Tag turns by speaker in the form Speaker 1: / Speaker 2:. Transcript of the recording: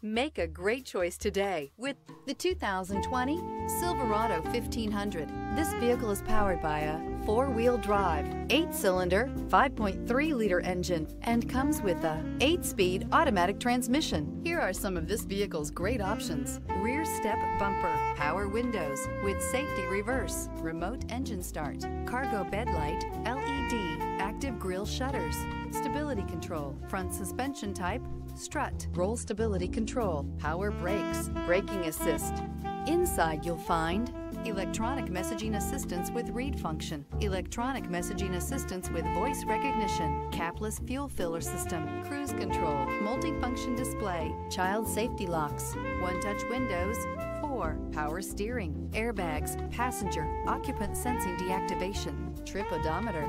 Speaker 1: Make a great choice today with the 2020 Silverado 1500. This vehicle is powered by a four-wheel drive, eight-cylinder, 5.3-liter engine, and comes with a eight-speed automatic transmission. Here are some of this vehicle's great options. Rear step bumper, power windows with safety reverse, remote engine start, cargo bed light, LED, active grille shutters, stability control, front suspension type, strut, roll stability control, power brakes, braking assist. Inside you'll find electronic messaging assistance with read function, electronic messaging assistance with voice recognition, capless fuel filler system, cruise control, multifunction display, child safety locks, one-touch windows, 4. Power steering, airbags, passenger, occupant sensing deactivation, trip odometer,